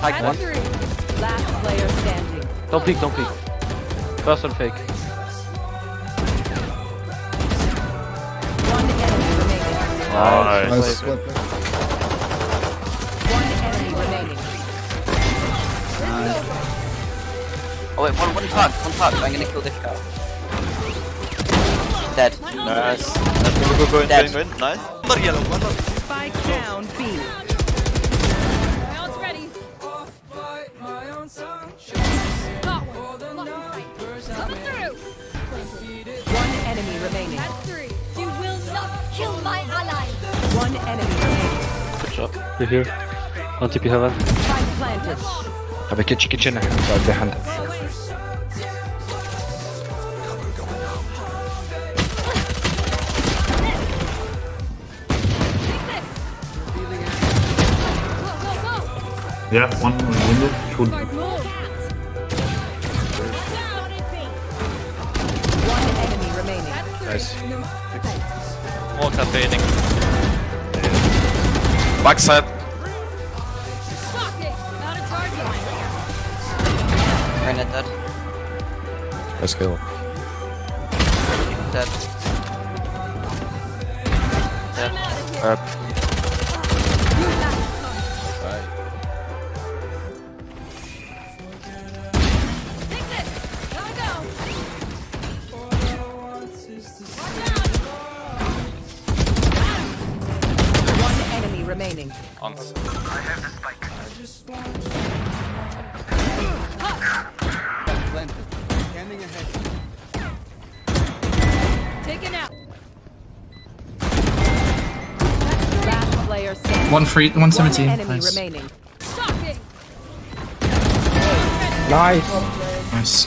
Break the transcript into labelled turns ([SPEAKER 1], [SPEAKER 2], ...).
[SPEAKER 1] High
[SPEAKER 2] That's
[SPEAKER 1] one.
[SPEAKER 2] three.
[SPEAKER 3] Last player standing.
[SPEAKER 1] Don't peek, don't peek. First one fake.
[SPEAKER 3] One enemy remaining.
[SPEAKER 1] Nice.
[SPEAKER 3] One enemy remaining.
[SPEAKER 4] Oh wait, one, one touch, one touch. I'm gonna kill this guy. Dead.
[SPEAKER 5] Nice. Let's go, go, go,
[SPEAKER 4] Dead.
[SPEAKER 5] win, win. Nice. One yellow, one yellow.
[SPEAKER 3] Spike down B.
[SPEAKER 2] Now One
[SPEAKER 3] enemy remaining.
[SPEAKER 2] That's three. You will not kill my ally!
[SPEAKER 3] One enemy remaining.
[SPEAKER 1] Good job. You're here. One TP heaven.
[SPEAKER 3] Five planted.
[SPEAKER 6] Have a kitchen
[SPEAKER 2] kitchen. Right behind.
[SPEAKER 7] Yeah, one window.
[SPEAKER 3] Remaining.
[SPEAKER 2] That's three.
[SPEAKER 5] More campaigning. Backside.
[SPEAKER 2] Shocking. Not a target.
[SPEAKER 4] Dead.
[SPEAKER 6] Let's go.
[SPEAKER 4] Dead.
[SPEAKER 2] I'm
[SPEAKER 3] enemy remaining.
[SPEAKER 5] Ans.
[SPEAKER 2] Taken out.
[SPEAKER 3] Last player standing.
[SPEAKER 8] One free,
[SPEAKER 3] One
[SPEAKER 8] 117.
[SPEAKER 3] enemy
[SPEAKER 8] Nice.
[SPEAKER 3] remaining.
[SPEAKER 2] Shocking.
[SPEAKER 6] Nice.
[SPEAKER 8] Nice.